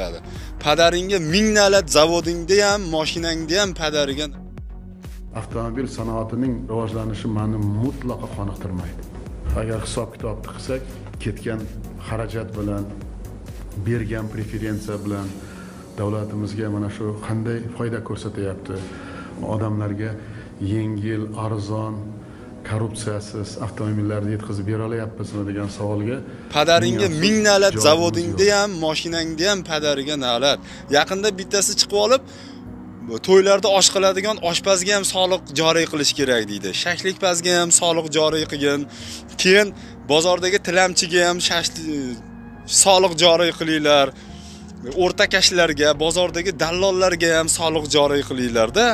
chiqadi padaringga ming navlat zavodingda ham mashinangda ham padariga avtomobil sanoatining rivojlanishi mani mutlaqo qoniqtirmaydi. Agar hisob kitobni qilsak ketgan xarajat bilan bergan preferensiya bilan davlatimizga mana shu qanday foyda ko'rsatyapti? Odamlarga yengil arzon korrupsiyasiz avtomobillarni yetkazib bera olyapmizmi degan savolga. Padaringga ming navlat javobimiz zavodingda ham mashinangda ham padariga navlat yaqinda bittasi chiqib olib to'ylarda osh qiladigan oshpazga ham soliq joriy qilish kerak deydi. Shashlikpazga ham soliq joriy qilgin. Keyin bozordagi tilamchiga ham shashli- soliq joriy qilinglar o'rtakashlarga bozordagi dallollarga ham soliq joriy qilinglarda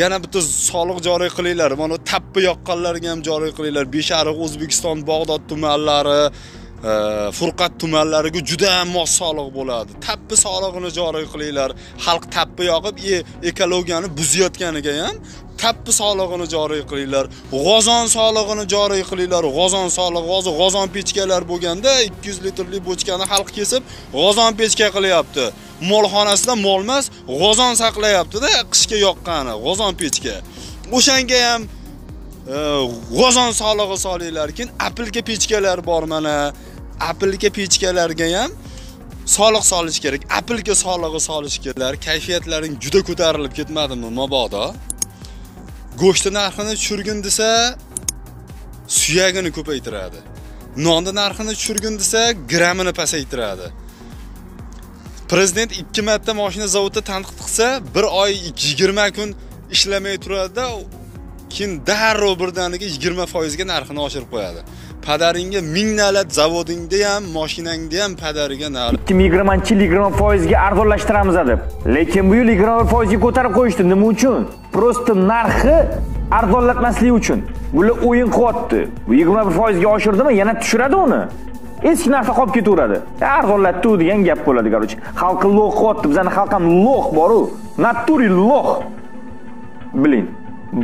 yana bitta soliq joriy qilinglar. Mana tappi yoqqanlarga ham joriy qilinglar. Beshariq o'zbekiston bog'dod tumanlari e, furqat tumanlariga juda ham mos soliq bo'ladi. Tappi solig'ini joriy qilinglar. Xalq tappi yoqib e, ekologiyani buzayotganiga ham tappi solig'ini joriy qilinglar. G'ozon solig'ini joriy qilinglar. G'ozon solig'i hozir g'ozon pechkalar bo'lganda 200 litrli bochkani xalq kesib g'ozon pechka qilyapti. Molxonasida mol emas g'ozon saqlayaptida qishga yoqqani g'ozon pechka. O'shanga ham e, g'ozon solig'i solinglar keyin apilka pechkalar bor mana. Apilka pechkalarga ham soliq solish kerak. Apilka solig'i solish kerak. Kayfiyatlaring juda ko'tarilib ketmadimi mabodo go'shtni narxini tushirgin desa suyagini ko'paytiradi. Nonni narxini tushirgin desa grammini pasaytiradi. Prezident ikki marta moshina zavodda tanqid qilsa bir oy yigirma kun ishlamay turadida keyin darrov birdaniga yigirma foizga narxini oshirib qo'yadi. Padaringga ming navlat zavodingda ham mashinangda ham padariga navlat ikki yigirmanchi yil yigirma foizga arzonlashtiramiz deb. Lekin bu yil yigirma bir foizga ko'tarib qo'yishdi. Nima uchun? Просто narxi arzonlatmaslik uchun. Bular o'yin qilyapti bu yigirma bir foizga oshirdimi? Yana tushiradi uni. Eski narsa qolib ketaveradi. Arzonlatdi degan gap bo'ladi короче xalqni lo'q qilyapti bizani xalq ham lo'q boru. Naturi lo'q. Biling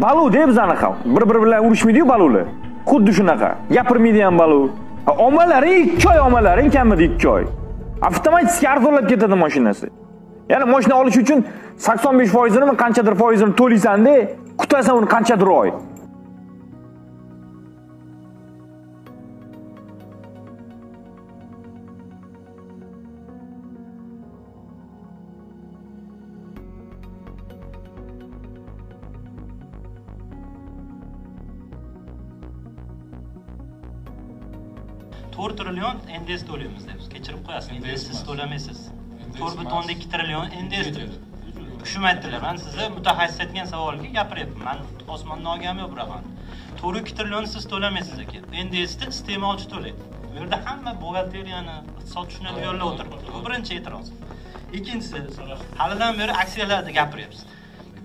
baluda bizani xalq. Bir biri bilan urushmaydiyu balular xuddi shunaqa gapirmaydi ham balu. Omalaring ikki oy omalaring kamida ikki oy avtomatik arzonlab ketadi mashinasi. Ya'ni mashina olish uchun sakson besh foizini qanchadir foizini to'laysanda kutasan uni qanchadir oy. To'rt trillion nds to'laymiz deymiz kechirib qo'yasiz nds siz to'lamaysiz. To'rt butun ikki trillion nds shuni aytdilar man sizni mutaxassis aytgan savolga gapiryapman. Man osmondan olganim yo'q bu raqamni to'rt ikki trillion siz to'lamaysiz aka ndsni iste'molchi to'laydi. Bu yerda hamma buxgalteriyani iqtisod tushunadiganlar o'tiribdi. Bu birinchi e'tiroz. Ikkinchisi halidan beri aksiyalarni gapiryapsiz.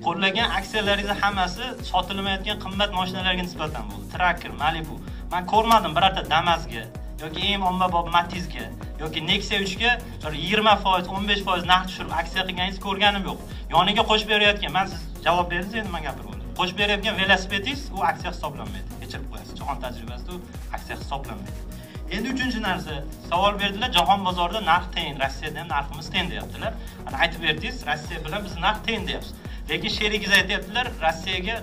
Qo'llagan aksiyalaringizni hammasi sotilmayotgan qimmat mashinalarga nisbatan bo'ldi. Tracker malibu. Man ko'rmadim birorta damazga yoki eng ommabop matizga yoki nexia uchga yigirma foiz o'n besh foiz narx tushirib aksiya qilganingizni ko'rganim yo'q. Yoniga qo'shib berayotgan man siz javob berdingiz endi man gapirib qo'shib berayotgan velosipedingiz u aksiya hisoblanmaydi. Kechirib qo'yasiz jahon tajribasida u aksiya hisoblanmaydi. Endi uchinchi narsa savol berdilar jahon bozorida narx teng rossiyada ham narximiz teng deyaptilar. Ana aytib berdingiz rossiya bilan biz narx teng deyapmiz lekin sherigingiz aytyaptilar rossiyaga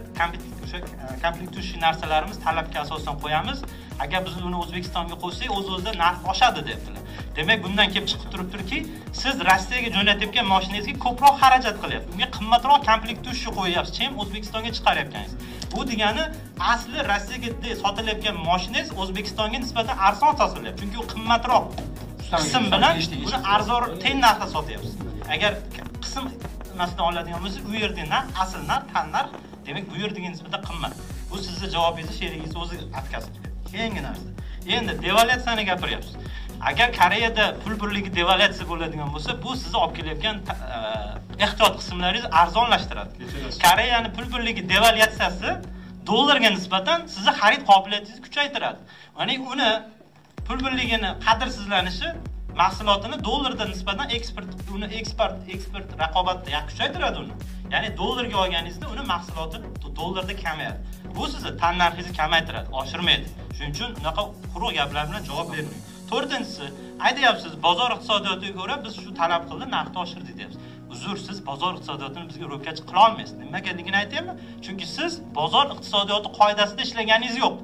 o'sha komplektuющий narsalarimiz talabga asosan qo'yamiz. Agar biz uni o'zbekistonga qo'ysak o'z o'zidan narx oshadi deyaptilar demak bundan kelib chiqib turibdiki siz rossiyaga jo'natayotgan mashinangizga ko'proq xarajat qilyapsiz unga qimmatroq komplektuющий qo'yyapsiz. Chem o'zbekistonga chiqaryapganingiz bu degani asli rossiyaga sotilayotgan mashinangiz o'zbekistonga nisbatan arzon sotilyapti. Chunki u qimmatroq qism bilan uni arzon teng narxda sotyapsiz. Agar qism nimasidan oladigan bo'lsak u yerdagi narx asl narx tan narx demak bu yerdagi nisbatan qimmat. Bu sizni javobingizni sherigingiz o'zi откazib berdi keyingi narsa. Endi devalyatsiyani gapiryapsiz. Agar koreyada pul birligi devalyatsiya bo'ladigan bo'lsa bu sizni olib kelayotgan ehtiyot qismlaringizni arzonlashtiradi. Koreyani pul birligi devalyatsiyasi dollarga nisbatan sizni xarid qobiliyatingizni kuchaytiradi. Ya'ni uni pul birligini qadrsizlanishi mahsulotini dollarga nisbatan eksport uni eksport eksport raqobatda ya- kuchaytiradi uni. Ya'ni dollarga olganingizda uni mahsuloti dollarda kamayadi. Bu sizni tan narxingizni kamaytiradi oshirmaydi. Shuning uchun unaqa quruq gaplar bilan javob bermang. To'rtinchisi aytyapsiz bozor iqtisodiyotiga ko'ra biz shu talab qildi narxni oshirdik deyapsiz. Uzr siz bozor iqtisodiyotini bizga ro'kach qila olmaysiz. Nimagaligini aytyapman chunki siz bozor iqtisodiyoti qoidasida ishlaganingiz yo'q.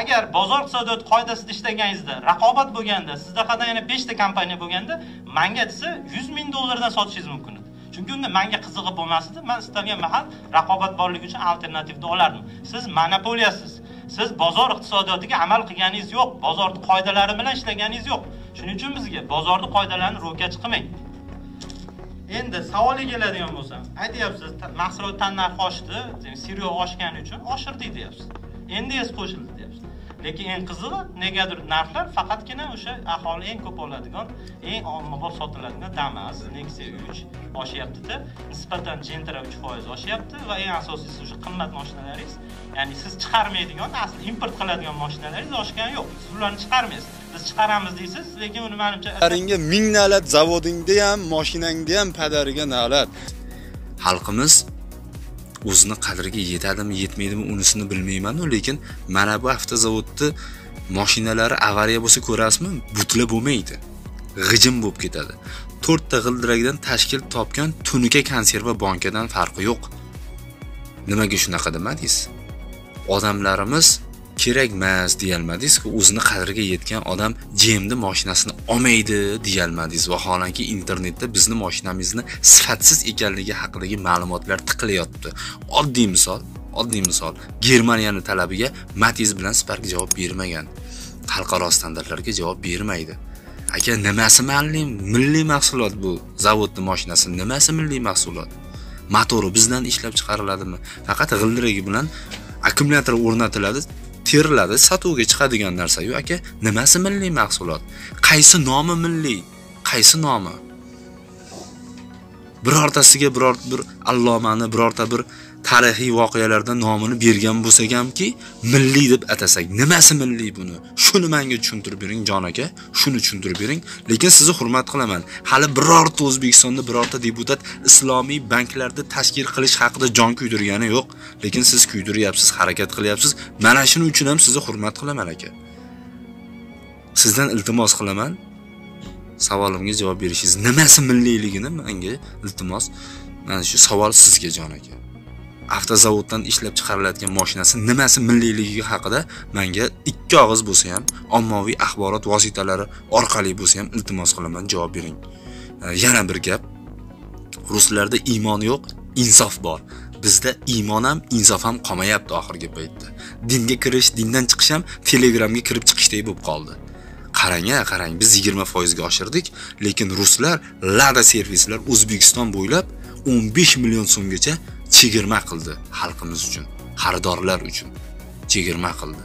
Agar bozor iqtisodiyoti qoidasida ishlaganingizda raqobat bo'lganda sizda qadar yana beshta kompaniya bo'lganda manga desa yuz ming dollardan sotishingiz mumkin edi. Chunki unda manga qizig'i bo'lmas edi man istalgan mahal raqobat borligi uchun alternativni olardim. Siz monopoliyasiz. Siz bozor iqtisodiyotiga amal qilganingiz yo'q. Bozorni qoidalari bilan ishlaganingiz yo'q. Shuning uchun bizga bozorni qoidalarini ro'kach qilmang endi savolga keladigan bo'lsam aytyapsiz mahsulot tannarxi oshdi siryo oshgani uchun oshirdik deyapsiz. Nds qo'shildi lekin eng qizig'i negadir narxlar faqatgina o'sha aholi eng ko'p oladigan eng ommabop sotiladigan damas nexia uch oshyaptida nisbatan gentra uch foiz oshyapti va eng asosiysi o'sha qimmat mashinalaringiz ya'ni siz chiqarmaydigan asli import qiladigan mashinalaringiz oshgani yo'q. Siz ularni chiqarmaysiz. Biz chiqaramiz deysiz lekin uni manimcha Padaringga ming na'lat zavodingda ham, moshinangda ham padariga na'lat. Xalqimiz o'zini qadriga yetadimi, yetmaydimi unisini bilmayman, lekin mana bu avtozavodni mashinalari avariya bo'lsa ko'rasizmi? Butla bo'lmaydi. G'ijim bo'lib ketadi. To'rtta g'ildirakdan tashkil topgan tunuka konserva bankadan farqi yo'q. Nimaga shunaqa demadingiz? Odamlarimiz kerakmas deyolmadingiz-ku o'zini qadriga yetgan odam jemni mashinasini olmaydi deyolmadingiz. Vaholanki internetda bizni mashinamizni sifatsiz ekanligi haqidagi ma'lumotlar tiqilayotdi oddiy misol oddiy misol. Germaniyani talabiga matiz bilan spark javob bermagan. Xalqaro standartlarga javob bermaydi. Aka nimasi milliy milliy mahsulot bu. Zavodni mashinasi nimasi milliy mahsulot? Motori bizdan ishlab chiqariladimi? Faqat g'ildiragi bilan akkumulyator o'rnatiladi. Teriladi sotuvga chiqadigan narsayu aka nimasi milliy mahsulot? Qaysi nomi milliy? Qaysi nomi? Birortasiga biror bir allomani birorta bir tarixiy voqealarda nomini bergan bo'lsak hamki milliy deb atasak nimasi milliy buni? Shuni menga tushuntirib bering jon aka shuni tushuntirib bering. Lekin sizni hurmat qilaman. Hali birorta o'zbekistonda birorta deputat islomiy banklarni tashkil qilish haqida jon kuydirgani yo'q. Lekin siz kuydiryapsiz harakat qilyapsiz. Mana shuning uchun ham sizni hurmat qilaman aka. Sizdan iltimos qilaman. Savolimga javob berishingiz nimasi milliyligini menga iltimos. Mana shu savol sizga jon aka. Avtozavoddan ishlab chiqariladigan mashinasi nimasi milliyligi haqida menga ikki og'iz bo'lsa ham ommaviy axborot vositalari orqali bo'lsa ham iltimos qilaman javob bering. E, yana bir gap. Ruslarda iymon yo'q insof bor. Bizda iymon ham insof ham qolmayapti oxirgi paytda. Dinga kirish dindan chiqish ham telegramga kirib chiqishdek bo'lib qoldi. Qarang a qarang biz 20 foizga oshirdik lekin ruslar lada servislar o'zbekiston bo'ylab 15 million so'mgacha chegirma qildi xalqimiz uchun xaridorlar uchun chegirma qildi.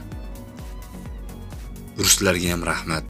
Ruslarga ham rahmat.